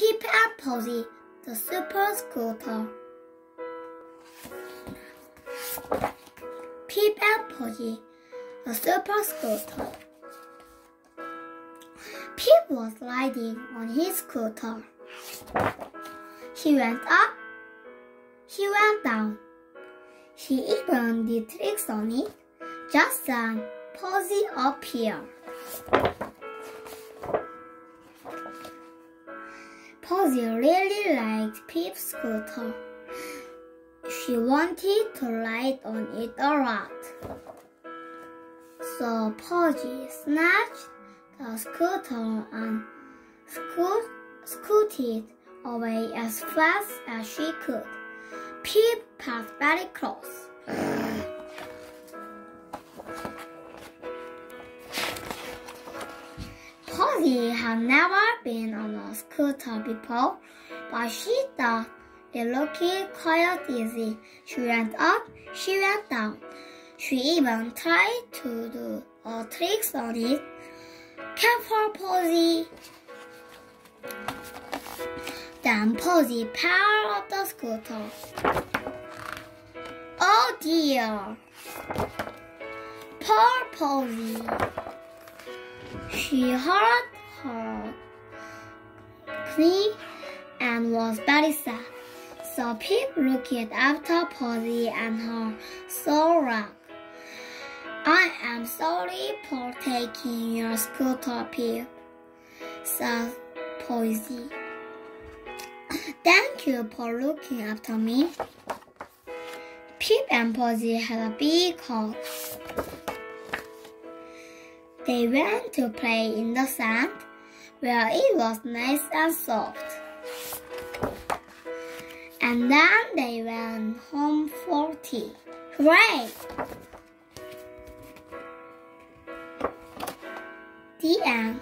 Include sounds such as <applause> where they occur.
Pip and Posy, the super scooter. Pip and Posy, the super scooter. Pip was riding on his scooter. He went up, he went down. He even did tricks on it, just then Posy appeared. Posy really liked Pip's scooter. She wanted to ride on it a lot. So Posy snatched the scooter and scoot, scooted away as fast as she could. Pip passed very close. Posy had never been on a scooter before, but she thought it looked quite easy. She went up, she went down. She even tried to do a trick on it. Careful, Posy! Then Posy powered up the scooter. Oh dear! Poor Posy! She hurt her and was very sad. So Pip looked after Posy and her sore rock. I am sorry for taking your scooter, Pip, said Posy. <coughs> Thank you for looking after me. Pip and Posy had a big hug. They went to play in the sand where it was nice and soft. And then they went home for tea. Hooray! The end.